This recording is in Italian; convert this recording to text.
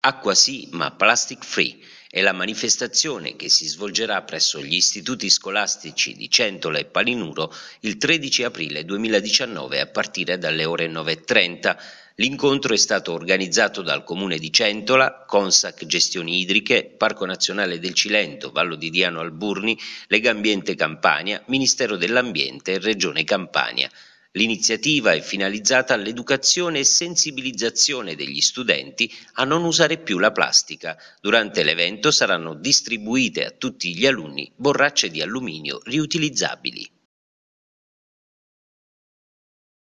Acqua sì, ma plastic free è la manifestazione che si svolgerà presso gli istituti scolastici di Centola e Palinuro il 13 aprile 2019 a partire dalle ore 9.30. L'incontro è stato organizzato dal Comune di Centola, Consac Gestioni Idriche, Parco Nazionale del Cilento, Vallo di Diano Alburni, Lega Ambiente Campania, Ministero dell'Ambiente e Regione Campania. L'iniziativa è finalizzata all'educazione e sensibilizzazione degli studenti a non usare più la plastica. Durante l'evento saranno distribuite a tutti gli alunni borracce di alluminio riutilizzabili.